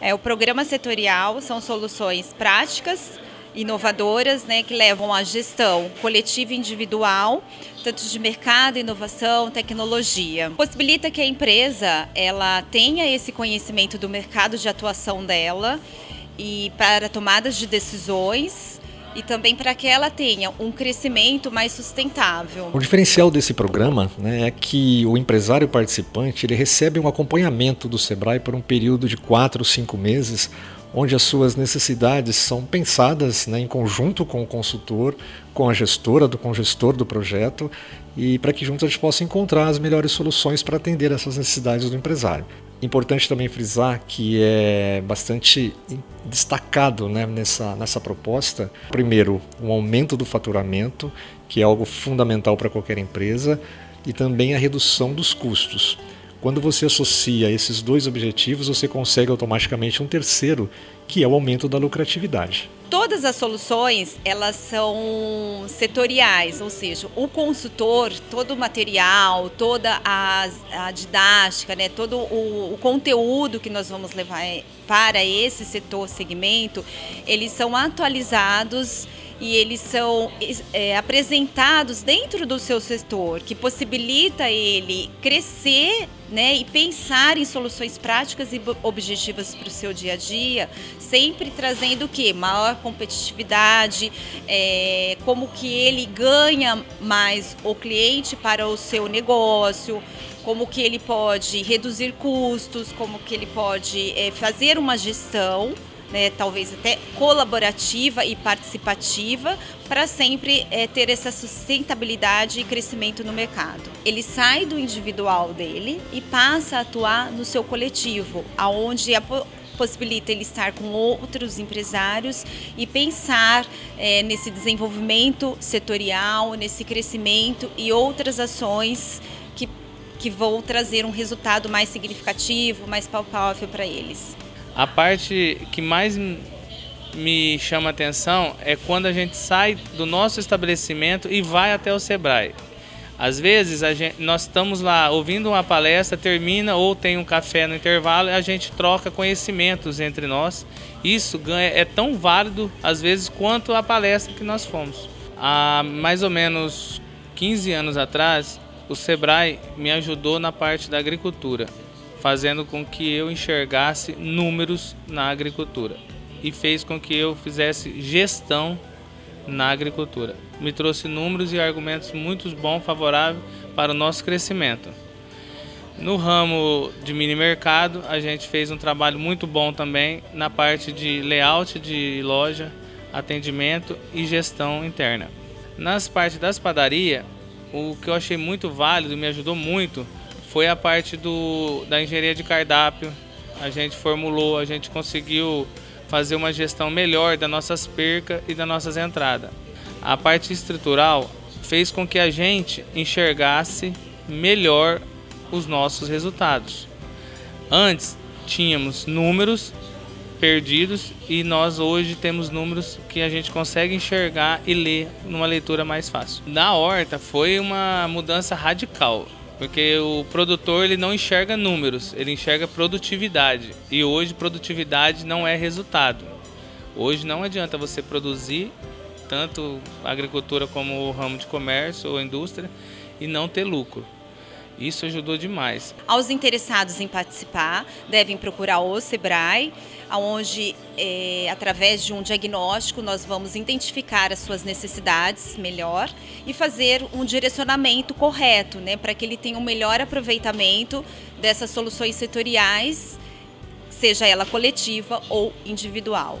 É, o programa setorial são soluções práticas, inovadoras, né, que levam à gestão coletiva e individual, tanto de mercado, inovação, tecnologia. Possibilita que a empresa ela tenha esse conhecimento do mercado de atuação dela e para tomadas de decisões e também para que ela tenha um crescimento mais sustentável. O diferencial desse programa né, é que o empresário participante ele recebe um acompanhamento do Sebrae por um período de quatro, cinco meses, onde as suas necessidades são pensadas né, em conjunto com o consultor, com a gestora, do, com o gestor do projeto, e para que juntos a gente possa encontrar as melhores soluções para atender essas necessidades do empresário. Importante também frisar que é bastante destacado né, nessa, nessa proposta, primeiro, um aumento do faturamento, que é algo fundamental para qualquer empresa, e também a redução dos custos. Quando você associa esses dois objetivos, você consegue automaticamente um terceiro, que é o aumento da lucratividade. Todas as soluções, elas são setoriais, ou seja, o consultor, todo o material, toda a, a didática, né, todo o, o, conteúdo que nós vamos levar para esse setor, segmento, eles são atualizados e eles são é, apresentados dentro do seu setor, que possibilita ele crescer né, e pensar em soluções práticas e objetivas para o seu dia a dia, sempre trazendo o que? Maior competitividade, é, como que ele ganha mais o cliente para o seu negócio, como que ele pode reduzir custos, como que ele pode é, fazer uma gestão né, talvez até colaborativa e participativa, para sempre é, ter essa sustentabilidade e crescimento no mercado. Ele sai do individual dele e passa a atuar no seu coletivo, aonde a possibilita ele estar com outros empresários e pensar é, nesse desenvolvimento setorial, nesse crescimento e outras ações que, que vão trazer um resultado mais significativo, mais palpável para eles. A parte que mais me chama atenção é quando a gente sai do nosso estabelecimento e vai até o Sebrae. Às vezes gente, nós estamos lá ouvindo uma palestra, termina ou tem um café no intervalo e a gente troca conhecimentos entre nós. Isso ganha, é tão válido às vezes quanto a palestra que nós fomos. Há mais ou menos 15 anos atrás, o Sebrae me ajudou na parte da agricultura fazendo com que eu enxergasse números na agricultura e fez com que eu fizesse gestão na agricultura. Me trouxe números e argumentos muito bons, favoráveis para o nosso crescimento. No ramo de mini mercado, a gente fez um trabalho muito bom também na parte de layout de loja, atendimento e gestão interna. Nas partes das padarias, o que eu achei muito válido e me ajudou muito foi a parte do, da engenharia de cardápio. A gente formulou, a gente conseguiu fazer uma gestão melhor das nossas percas e das nossas entradas. A parte estrutural fez com que a gente enxergasse melhor os nossos resultados. Antes tínhamos números perdidos e nós hoje temos números que a gente consegue enxergar e ler numa leitura mais fácil. Na horta foi uma mudança radical. Porque o produtor ele não enxerga números, ele enxerga produtividade. E hoje produtividade não é resultado. Hoje não adianta você produzir tanto agricultura como o ramo de comércio ou indústria e não ter lucro. Isso ajudou demais. Aos interessados em participar, devem procurar o Sebrae, onde, é, através de um diagnóstico, nós vamos identificar as suas necessidades melhor e fazer um direcionamento correto, né, para que ele tenha um melhor aproveitamento dessas soluções setoriais, seja ela coletiva ou individual.